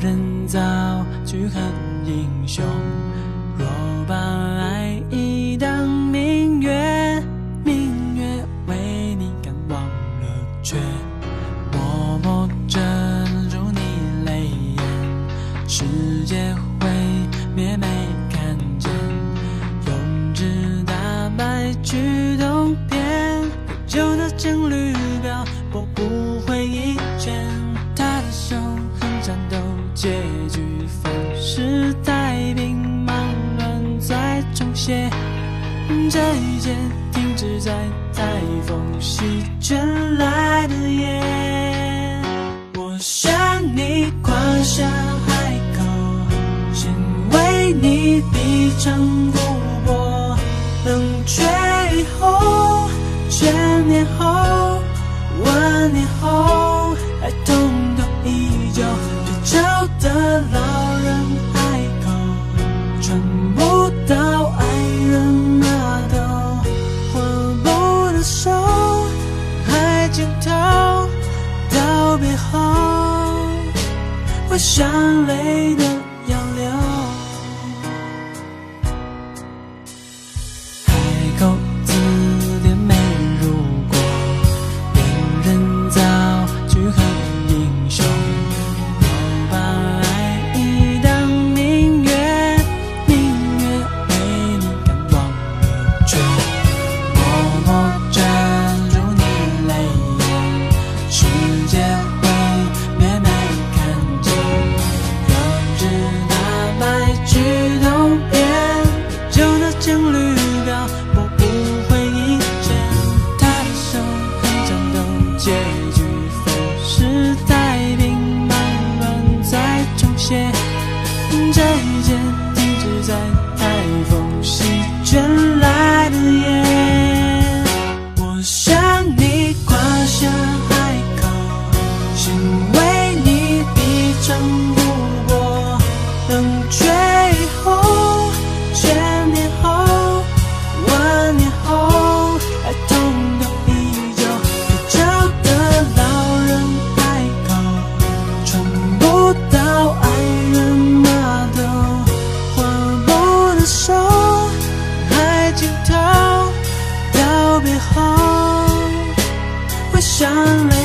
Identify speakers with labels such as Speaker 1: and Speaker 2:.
Speaker 1: 人早去恨英雄。若把爱意当明月，明月为你赶忘了却，默默遮住你泪眼，世界毁灭没看见，用纸打败去通篇，旧的情侣表我不这一切停止在台风席卷来的夜。我想你跨下海口，先为你低唱古柏，冷却以后，千年后，会伤泪的。时间停止在台风席卷来的夜，我想你跨下海口，因为你闭着。以后我想了